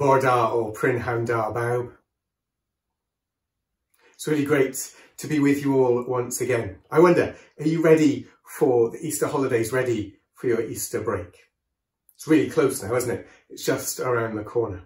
or or Prynhawn da bawb. It's really great to be with you all once again. I wonder, are you ready for the Easter holidays, ready for your Easter break? It's really close now, isn't it? It's just around the corner.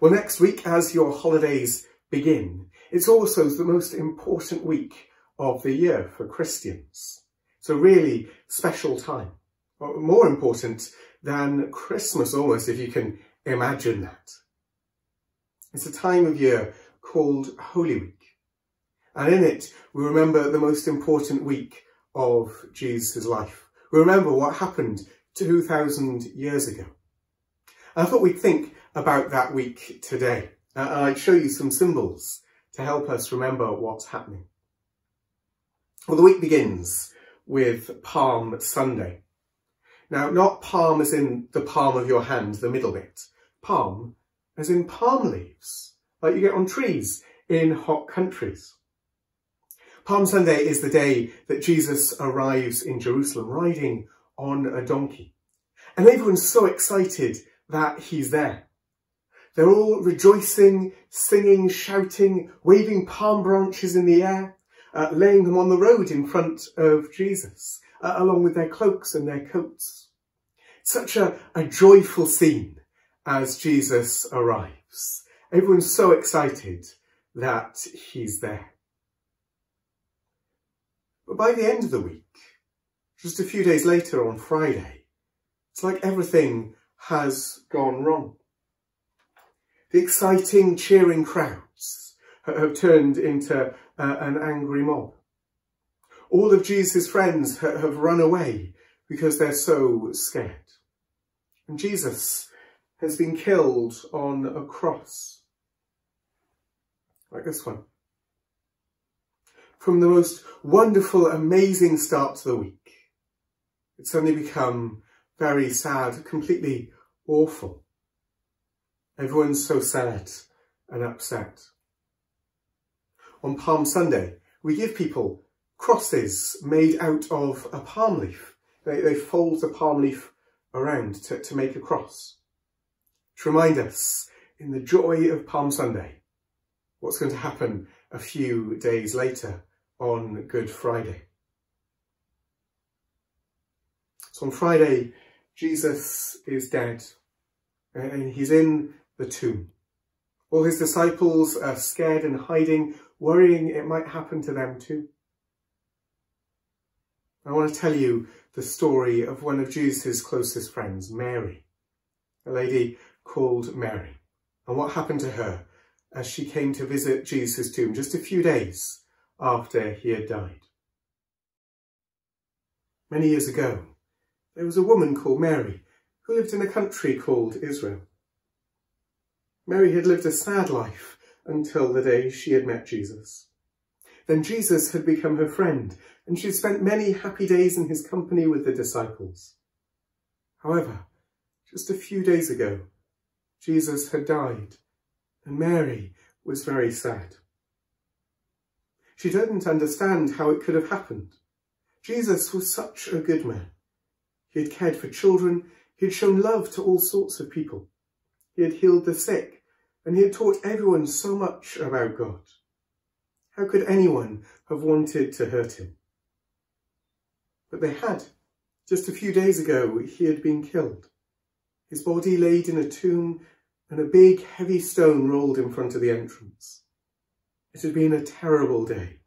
Well, next week, as your holidays begin, it's also the most important week of the year for Christians. It's a really special time. More important than Christmas almost, if you can imagine that. It's a time of year called Holy Week. And in it, we remember the most important week of Jesus' life. We remember what happened 2,000 years ago. I thought we'd think about that week today. And I'd show you some symbols to help us remember what's happening. Well, the week begins with Palm Sunday. Now, not palm as in the palm of your hand, the middle bit. Palm as in palm leaves, like you get on trees in hot countries. Palm Sunday is the day that Jesus arrives in Jerusalem riding on a donkey. And everyone's so excited that he's there. They're all rejoicing, singing, shouting, waving palm branches in the air, uh, laying them on the road in front of Jesus, uh, along with their cloaks and their coats. Such a, a joyful scene as Jesus arrives. Everyone's so excited that he's there. But by the end of the week, just a few days later on Friday, it's like everything has gone wrong. The exciting, cheering crowds have turned into uh, an angry mob. All of Jesus' friends have run away because they're so scared. And Jesus has been killed on a cross. Like this one from the most wonderful, amazing start to the week. It's suddenly become very sad, completely awful. Everyone's so sad and upset. On Palm Sunday, we give people crosses made out of a palm leaf. They, they fold the palm leaf around to, to make a cross. To remind us in the joy of Palm Sunday, what's going to happen a few days later on Good Friday. So on Friday, Jesus is dead uh, and he's in the tomb. All his disciples are scared and hiding, worrying it might happen to them too. I want to tell you the story of one of Jesus' closest friends, Mary, a lady called Mary, and what happened to her as she came to visit Jesus' tomb just a few days after he had died. Many years ago, there was a woman called Mary who lived in a country called Israel. Mary had lived a sad life until the day she had met Jesus. Then Jesus had become her friend and she had spent many happy days in his company with the disciples. However, just a few days ago, Jesus had died and Mary was very sad. She didn't understand how it could have happened. Jesus was such a good man. He had cared for children, he had shown love to all sorts of people. He had healed the sick, and he had taught everyone so much about God. How could anyone have wanted to hurt him? But they had. Just a few days ago, he had been killed. His body laid in a tomb and a big heavy stone rolled in front of the entrance. It had been a terrible day,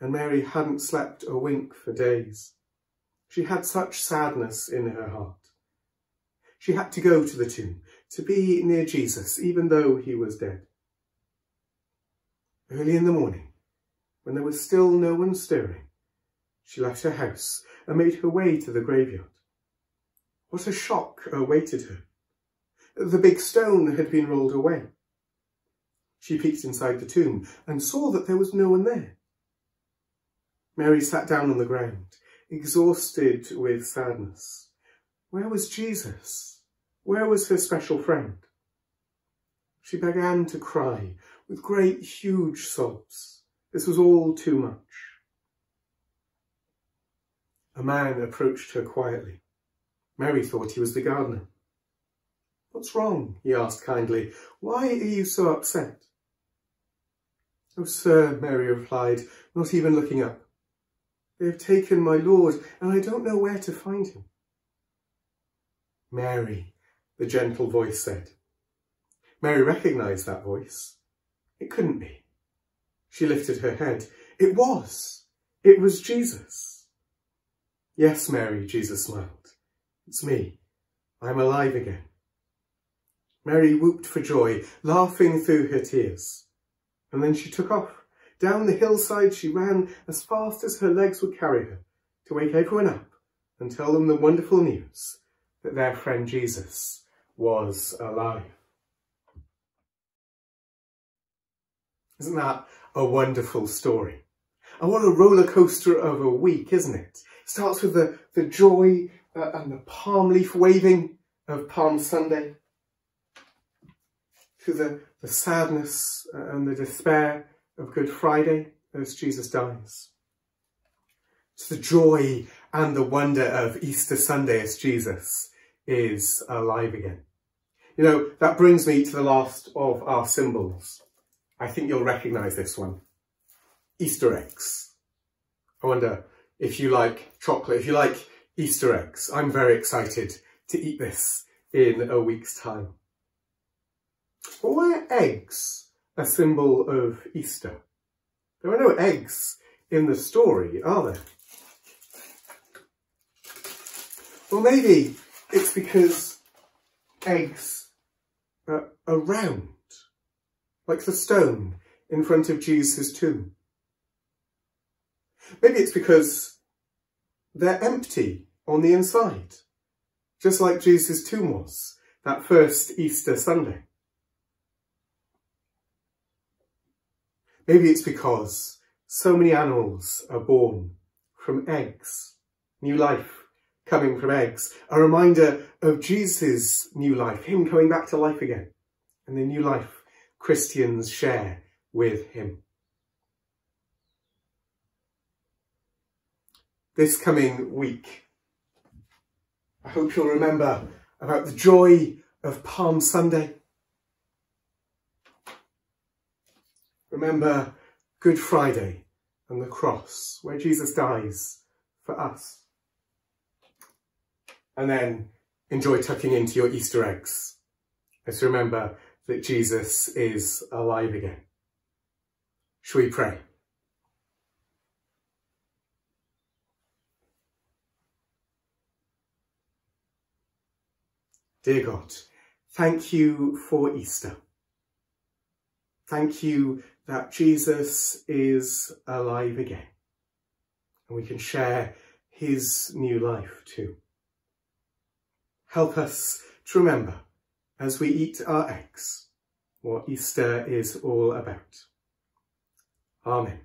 and Mary hadn't slept a wink for days. She had such sadness in her heart. She had to go to the tomb, to be near Jesus, even though he was dead. Early in the morning, when there was still no one stirring, she left her house and made her way to the graveyard. What a shock awaited her. The big stone had been rolled away. She peeked inside the tomb and saw that there was no one there. Mary sat down on the ground, exhausted with sadness. Where was Jesus? Where was her special friend? She began to cry with great, huge sobs. This was all too much. A man approached her quietly. Mary thought he was the gardener. What's wrong? he asked kindly. Why are you so upset? Oh, sir, Mary replied, not even looking up. They have taken my Lord, and I don't know where to find him. Mary, the gentle voice said. Mary recognised that voice. It couldn't be. She lifted her head. It was. It was Jesus. Yes, Mary, Jesus smiled. It's me. I'm alive again. Mary whooped for joy, laughing through her tears. And then she took off. Down the hillside she ran as fast as her legs would carry her to wake everyone up and tell them the wonderful news that their friend Jesus was alive. Isn't that a wonderful story? And what a roller coaster of a week, isn't it? it starts with the, the joy uh, and the palm leaf waving of Palm Sunday, to the, the sadness and the despair of Good Friday as Jesus dies, to the joy and the wonder of Easter Sunday as Jesus is alive again. You know, that brings me to the last of our symbols. I think you'll recognise this one. Easter eggs. I wonder if you like chocolate, if you like Easter eggs. I'm very excited to eat this in a week's time. But why are eggs a symbol of Easter? There are no eggs in the story, are there? Well, maybe it's because eggs are, are round, like the stone in front of Jesus' tomb. Maybe it's because they're empty on the inside, just like Jesus' tomb was that first Easter Sunday. Maybe it's because so many animals are born from eggs, new life coming from eggs, a reminder of Jesus' new life, him coming back to life again, and the new life Christians share with him. This coming week, I hope you'll remember about the joy of Palm Sunday. Remember Good Friday and the cross, where Jesus dies for us and then enjoy tucking into your Easter eggs. Let's remember that Jesus is alive again. Shall we pray? Dear God, thank you for Easter. Thank you that Jesus is alive again and we can share his new life too. Help us to remember as we eat our eggs what Easter is all about. Amen.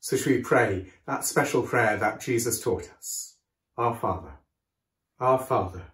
So shall we pray that special prayer that Jesus taught us? Our Father, our Father,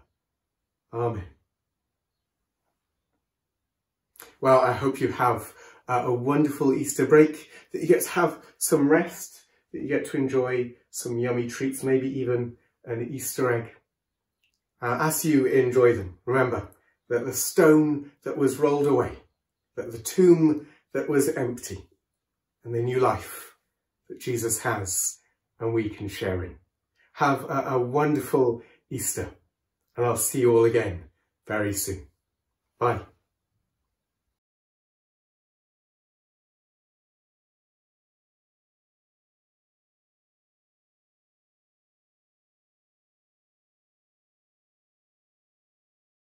Amen. Well, I hope you have uh, a wonderful Easter break, that you get to have some rest, that you get to enjoy some yummy treats, maybe even an Easter egg. Uh, as you enjoy them, remember that the stone that was rolled away, that the tomb that was empty, and the new life that Jesus has and we can share in. Have a, a wonderful Easter, and I'll see you all again very soon. Bye.